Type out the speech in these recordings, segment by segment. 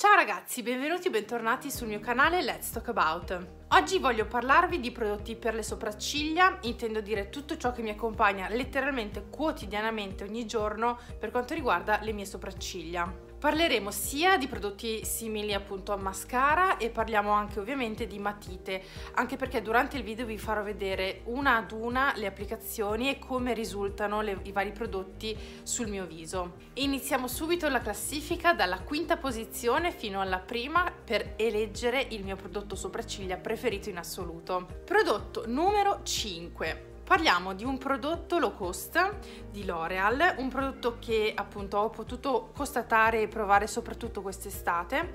Ciao ragazzi, benvenuti e bentornati sul mio canale Let's Talk About. Oggi voglio parlarvi di prodotti per le sopracciglia, intendo dire tutto ciò che mi accompagna letteralmente quotidianamente ogni giorno per quanto riguarda le mie sopracciglia. Parleremo sia di prodotti simili appunto a mascara e parliamo anche ovviamente di matite, anche perché durante il video vi farò vedere una ad una le applicazioni e come risultano le, i vari prodotti sul mio viso. Iniziamo subito la classifica dalla quinta posizione fino alla prima per eleggere il mio prodotto sopracciglia preferito in assoluto. Prodotto numero 5 Parliamo di un prodotto low cost di L'Oreal, un prodotto che appunto ho potuto constatare e provare soprattutto quest'estate.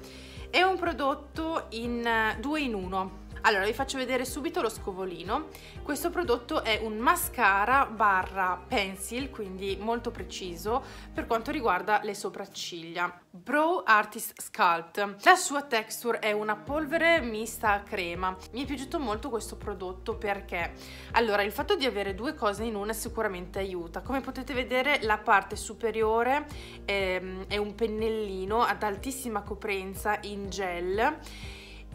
È un prodotto in due in uno, allora vi faccio vedere subito lo scovolino. Questo prodotto è un mascara barra pencil, quindi molto preciso per quanto riguarda le sopracciglia. Brow Artist Sculpt. La sua texture è una polvere mista a crema. Mi è piaciuto molto questo prodotto perché allora il fatto di avere due cose in una sicuramente aiuta. Come potete vedere la parte superiore è, ehm, è un pennellino ad altissima coprenza in gel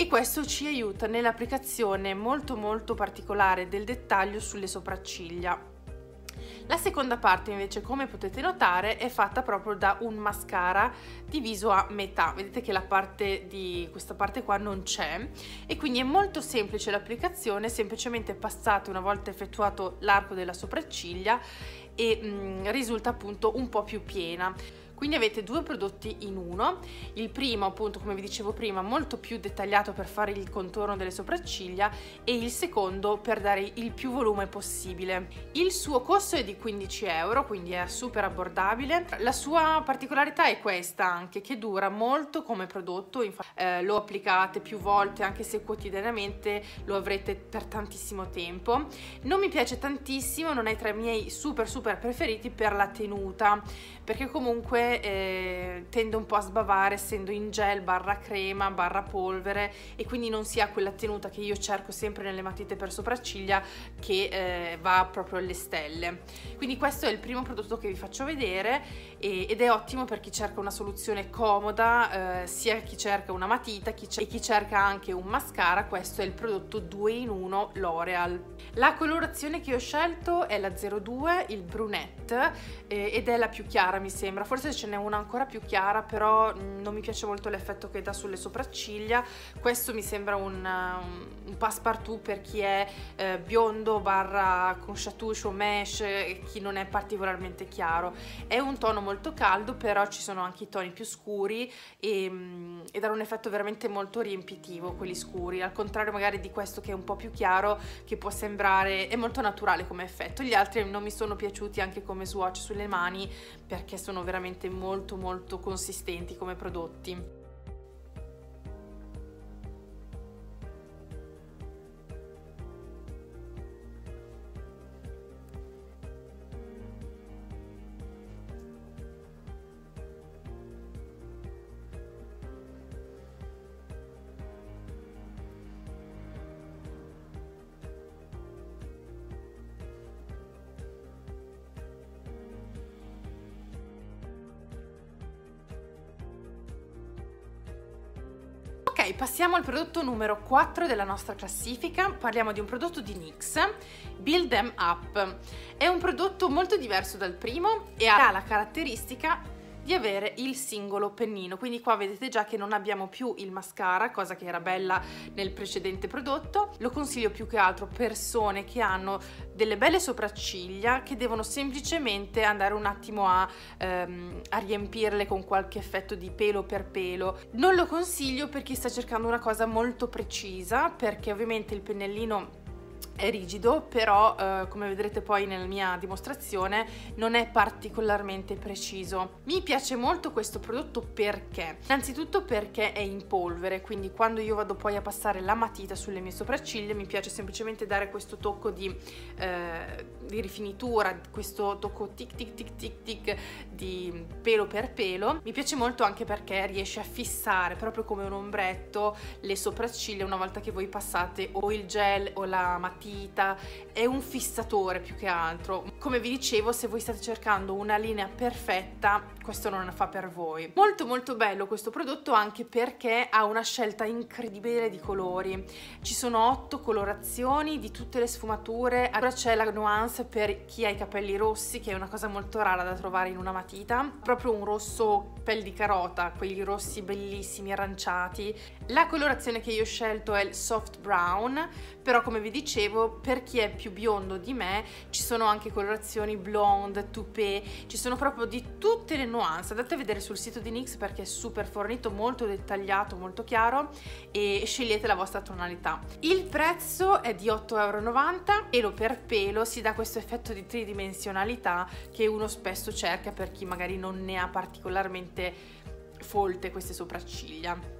e questo ci aiuta nell'applicazione molto molto particolare del dettaglio sulle sopracciglia. La seconda parte invece, come potete notare, è fatta proprio da un mascara diviso a metà. Vedete che la parte di questa parte qua non c'è e quindi è molto semplice l'applicazione, semplicemente passate una volta effettuato l'arco della sopracciglia e mh, mm, risulta appunto un po' più piena. Quindi avete due prodotti in uno, il primo appunto come vi dicevo prima molto più dettagliato per fare il contorno delle sopracciglia e il secondo per dare il più volume possibile. Il suo costo è di 15 euro quindi è super abbordabile, la sua particolarità è questa anche che dura molto come prodotto, infatti eh, lo applicate più volte anche se quotidianamente lo avrete per tantissimo tempo. Non mi piace tantissimo, non è tra i miei super super preferiti per la tenuta perché comunque eh, tende un po' a sbavare essendo in gel barra crema barra polvere e quindi non si ha quella tenuta che io cerco sempre nelle matite per sopracciglia che eh, va proprio alle stelle. Quindi questo è il primo prodotto che vi faccio vedere e, ed è ottimo per chi cerca una soluzione comoda eh, sia chi cerca una matita chi e chi cerca anche un mascara. Questo è il prodotto 2 in 1 L'Oreal la colorazione che ho scelto è la 02 il brunette eh, ed è la più chiara mi sembra. Forse ce n'è una ancora più chiara però mm, non mi piace molto l'effetto che dà sulle sopracciglia. Questo mi sembra un, un, un passepartout per chi è eh, biondo barra con chatouche o mesh e chi non è particolarmente chiaro. È un tono molto caldo però ci sono anche i toni più scuri e, mm, e dà un effetto veramente molto riempitivo quelli scuri al contrario magari di questo che è un po' più chiaro che può sembrare è molto naturale come effetto gli altri non mi sono piaciuti anche come swatch sulle mani perché sono veramente molto molto consistenti come prodotti. Passiamo al prodotto numero 4 della nostra classifica. Parliamo di un prodotto di NYX, Build Them Up. È un prodotto molto diverso dal primo e ha la caratteristica di avere il singolo pennino. Quindi qua vedete già che non abbiamo più il mascara cosa che era bella nel precedente prodotto. Lo consiglio più che altro persone che hanno delle belle sopracciglia che devono semplicemente andare un attimo a, ehm, a riempirle con qualche effetto di pelo per pelo. Non lo consiglio per chi sta cercando una cosa molto precisa perché ovviamente il pennellino è rigido, però eh, come vedrete poi nella mia dimostrazione non è particolarmente preciso. Mi piace molto questo prodotto perché? Innanzitutto perché è in polvere, quindi quando io vado poi a passare la matita sulle mie sopracciglia mi piace semplicemente dare questo tocco di, eh, di rifinitura, questo tocco tic tic tic tic tic di pelo per pelo. Mi piace molto anche perché riesce a fissare proprio come un ombretto le sopracciglia una volta che voi passate o il gel o la matita matita, è un fissatore più che altro. Come vi dicevo, se voi state cercando una linea perfetta, questo non fa per voi. Molto molto bello questo prodotto anche perché ha una scelta incredibile di colori. Ci sono otto colorazioni di tutte le sfumature, allora c'è la nuance per chi ha i capelli rossi, che è una cosa molto rara da trovare in una matita, proprio un rosso pel di carota, quelli rossi bellissimi, aranciati. La colorazione che io ho scelto è il soft brown, però come vi dicevo, per chi è più biondo di me, ci sono anche colorazioni blonde, toupé, ci sono proprio di tutte le nuance. Andate a vedere sul sito di NYX perché è super fornito, molto dettagliato, molto chiaro e scegliete la vostra tonalità. Il prezzo è di 8,90€ e lo per pelo si dà questo effetto di tridimensionalità che uno spesso cerca per chi magari non ne ha particolarmente folte queste sopracciglia.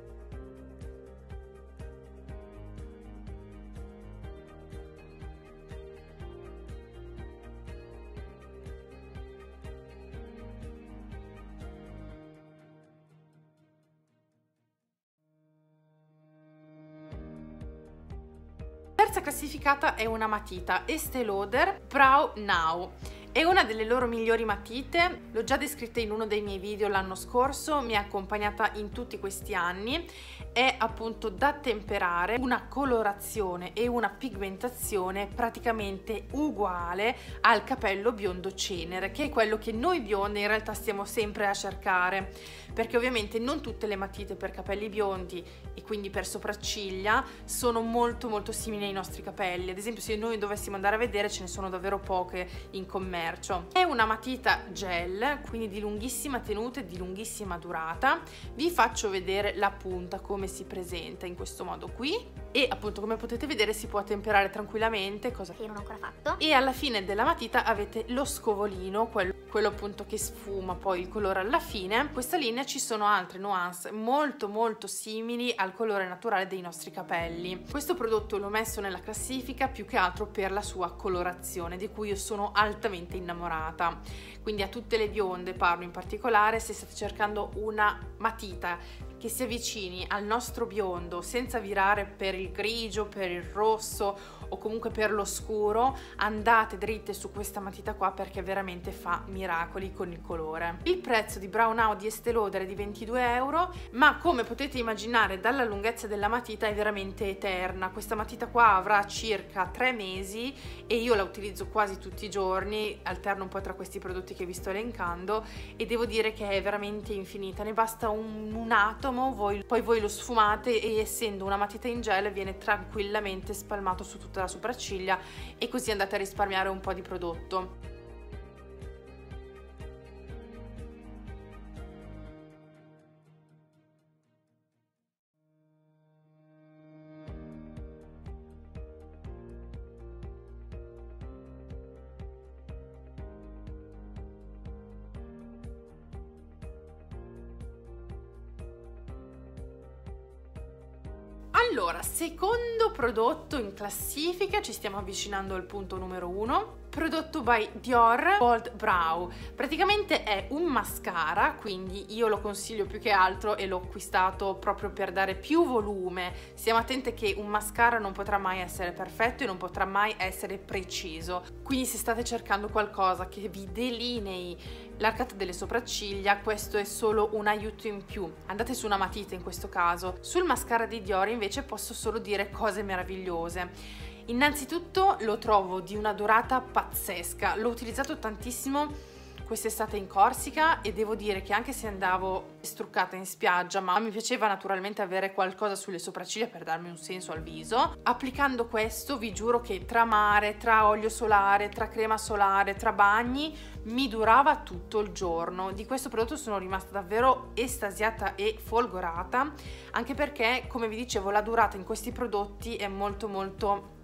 Classificata è una matita Estée Lauder Brow Now. È una delle loro migliori matite, l'ho già descritta in uno dei miei video l'anno scorso, mi ha accompagnata in tutti questi anni, è appunto da temperare, una colorazione e una pigmentazione praticamente uguale al capello biondo cenere, che è quello che noi bionde in realtà stiamo sempre a cercare, perché ovviamente non tutte le matite per capelli biondi e quindi per sopracciglia sono molto molto simili ai nostri capelli, ad esempio se noi dovessimo andare a vedere ce ne sono davvero poche in commercio commercio. È una matita gel, quindi di lunghissima tenuta e di lunghissima durata. Vi faccio vedere la punta come si presenta in questo modo qui e appunto come potete vedere si può temperare tranquillamente, cosa che io non ho ancora fatto. E alla fine della matita avete lo scovolino, quello, quello appunto che sfuma poi il colore alla fine. In questa linea ci sono altre nuance molto molto simili al colore naturale dei nostri capelli. Questo prodotto l'ho messo nella classifica più che altro per la sua colorazione di cui io sono altamente innamorata. Quindi a tutte le bionde parlo in particolare se state cercando una matita che si avvicini al nostro biondo senza virare per il grigio, per il rosso o comunque per lo scuro, andate dritte su questa matita qua perché veramente fa miracoli con il colore. Il prezzo di Brown Out di Estée Lauder è di 22 euro, ma come potete immaginare dalla lunghezza della matita è veramente eterna. Questa matita qua avrà circa 3 mesi e io la utilizzo quasi tutti i giorni, alterno un po' tra questi prodotti che vi sto elencando e devo dire che è veramente infinita, ne basta un, un atomo, voi, poi voi lo sfumate e essendo una matita in gel viene tranquillamente spalmato su tutta la sopracciglia e così andate a risparmiare un po' di prodotto. Allora, secondo prodotto in classifica, ci stiamo avvicinando al punto numero uno prodotto by Dior Bold Brow. Praticamente è un mascara quindi io lo consiglio più che altro e l'ho acquistato proprio per dare più volume. Stiamo attenti che un mascara non potrà mai essere perfetto e non potrà mai essere preciso. Quindi se state cercando qualcosa che vi delinei l'arcata delle sopracciglia questo è solo un aiuto in più. Andate su una matita in questo caso. Sul mascara di Dior invece posso solo dire cose meravigliose. Innanzitutto lo trovo di una durata pazzesca, l'ho utilizzato tantissimo quest'estate in Corsica e devo dire che anche se andavo struccata in spiaggia, ma mi piaceva naturalmente avere qualcosa sulle sopracciglia per darmi un senso al viso, applicando questo vi giuro che tra mare, tra olio solare, tra crema solare, tra bagni, mi durava tutto il giorno. Di questo prodotto sono rimasta davvero estasiata e folgorata, anche perché, come vi dicevo, la durata in questi prodotti è molto molto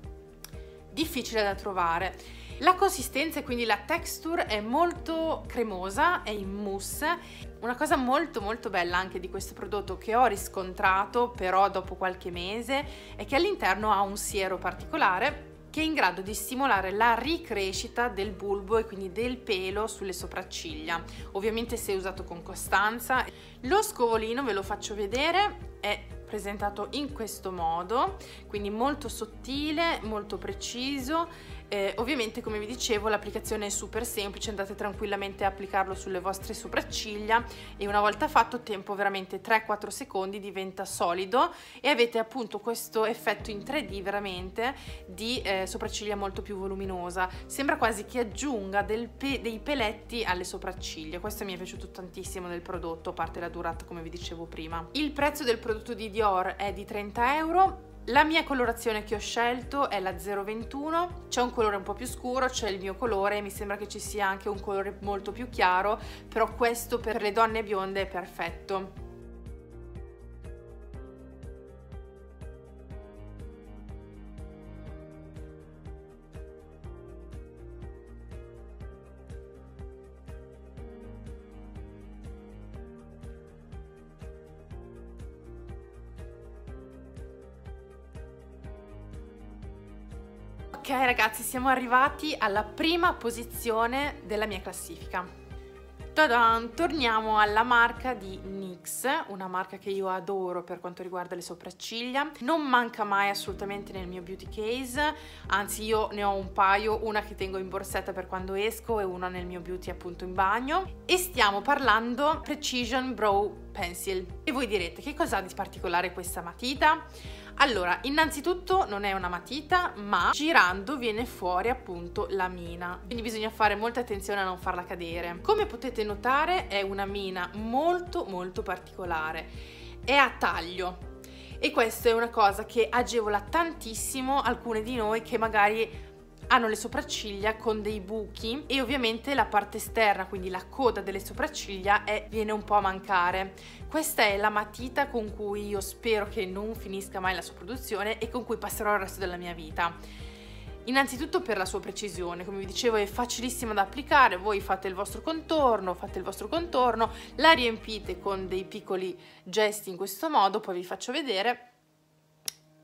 difficile da trovare. La consistenza e quindi la texture è molto cremosa, è in mousse. Una cosa molto molto bella anche di questo prodotto che ho riscontrato però dopo qualche mese è che all'interno ha un siero particolare che è in grado di stimolare la ricrescita del bulbo e quindi del pelo sulle sopracciglia. Ovviamente se usato con costanza. Lo scovolino ve lo faccio vedere, è presentato in questo modo, quindi molto sottile, molto preciso eh, ovviamente come vi dicevo l'applicazione è super semplice, andate tranquillamente a applicarlo sulle vostre sopracciglia e una volta fatto tempo veramente 3-4 secondi diventa solido e avete appunto questo effetto in 3D veramente di eh, sopracciglia molto più voluminosa, sembra quasi che aggiunga pe dei peletti alle sopracciglia, questo mi è piaciuto tantissimo del prodotto, a parte la durata come vi dicevo prima. Il prezzo del prodotto di Dior è di 30 euro, la mia colorazione che ho scelto è la 021, c'è un colore un po' più scuro, c'è il mio colore, mi sembra che ci sia anche un colore molto più chiaro, però questo per le donne bionde è perfetto. Ok ragazzi, siamo arrivati alla prima posizione della mia classifica. Torniamo alla marca di NYX, una marca che io adoro per quanto riguarda le sopracciglia. Non manca mai assolutamente nel mio beauty case, anzi io ne ho un paio, una che tengo in borsetta per quando esco e una nel mio beauty appunto in bagno. E stiamo parlando Precision Brow Pencil. E voi direte, che cosa ha di particolare questa matita? Allora, innanzitutto non è una matita, ma girando viene fuori appunto la mina, quindi bisogna fare molta attenzione a non farla cadere. Come potete notare è una mina molto molto particolare, è a taglio. E questa è una cosa che agevola tantissimo alcune di noi che magari hanno le sopracciglia con dei buchi e ovviamente la parte esterna, quindi la coda delle sopracciglia è, viene un po' a mancare. Questa è la matita con cui io spero che non finisca mai la sua produzione e con cui passerò il resto della mia vita. Innanzitutto per la sua precisione, come vi dicevo è facilissima da applicare, voi fate il vostro contorno, fate il vostro contorno, la riempite con dei piccoli gesti in questo modo, poi vi faccio vedere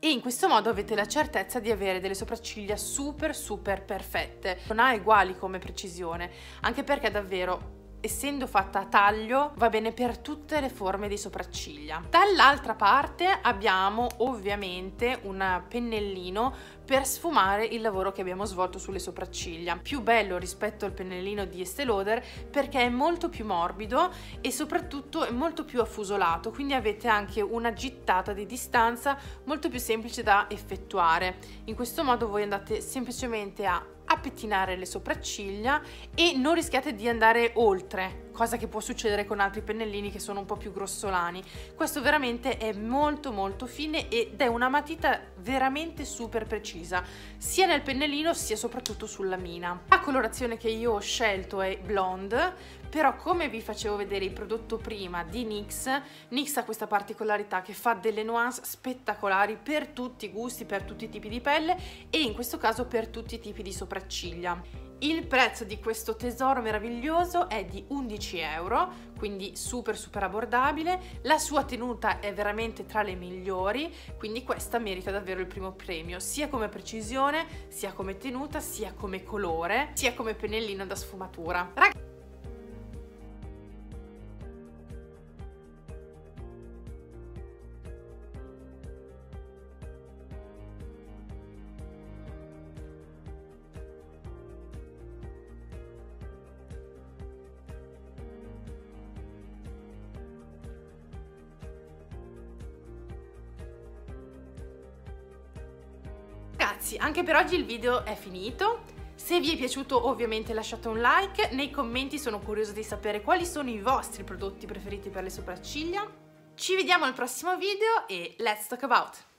e in questo modo avete la certezza di avere delle sopracciglia super super perfette. Non ha uguali come precisione, anche perché davvero essendo fatta a taglio va bene per tutte le forme di sopracciglia. Dall'altra parte abbiamo ovviamente un pennellino per sfumare il lavoro che abbiamo svolto sulle sopracciglia. Più bello rispetto al pennellino di Estée Lauder perché è molto più morbido e soprattutto è molto più affusolato, quindi avete anche una gittata di distanza molto più semplice da effettuare. In questo modo voi andate semplicemente a a pettinare le sopracciglia e non rischiate di andare oltre, cosa che può succedere con altri pennellini che sono un po' più grossolani. Questo veramente è molto molto fine ed è una matita veramente super precisa, sia nel pennellino sia soprattutto sulla mina. La colorazione che io ho scelto è blonde, però come vi facevo vedere il prodotto prima di NYX, NYX ha questa particolarità che fa delle nuance spettacolari per tutti i gusti, per tutti i tipi di pelle e in questo caso per tutti i tipi di sopracciglia. Il prezzo di questo tesoro meraviglioso è di 11 euro, quindi super super abbordabile. La sua tenuta è veramente tra le migliori, quindi questa merita davvero il primo premio, sia come precisione, sia come tenuta, sia come colore, sia come pennellino da sfumatura. Ragazzi, Ragazzi, anche per oggi il video è finito. Se vi è piaciuto ovviamente lasciate un like, nei commenti sono curiosa di sapere quali sono i vostri prodotti preferiti per le sopracciglia. Ci vediamo al prossimo video e let's talk about!